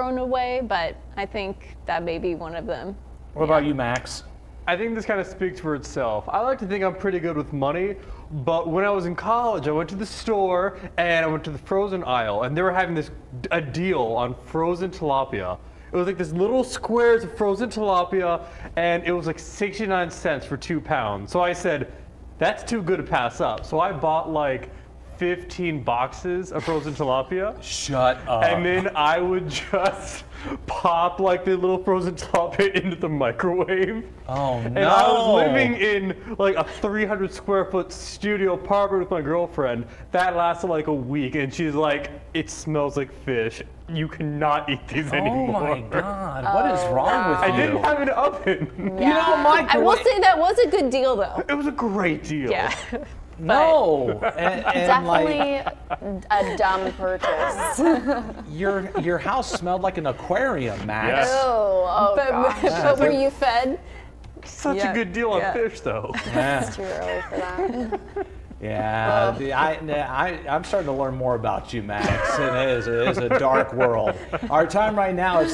thrown away, but I think that may be one of them. What about you, Max? I think this kind of speaks for itself. I like to think I'm pretty good with money, but when I was in college, I went to the store and I went to the frozen aisle, and they were having this a deal on frozen tilapia. It was like this little squares of frozen tilapia, and it was like 69 cents for two pounds. So I said, that's too good to pass up. So I bought like 15 boxes of frozen tilapia. Shut up. And then I would just pop like the little frozen tilapia into the microwave. Oh, And I was living in like a 300 square foot studio apartment with my girlfriend. That lasted like a week, and she's like, "It smells like fish. You cannot eat these Oh anymore." Oh my God! What is oh, wrong with I you? didn't have an oven. You know, Mike. I will say that was a good deal, though. It was a great deal. Yeah. No, and, and like Definitely a dumb purchase. your your house smelled like an aquarium, Max. Yes. oh, oh But, gosh. but were you fed? Such Yeah, a good deal on yeah. fish, though. Yeah. It's too early for that. Yeah, the- I, I, I'm starting to learn more about you, Max. It is, it is a dark world. Our time right now is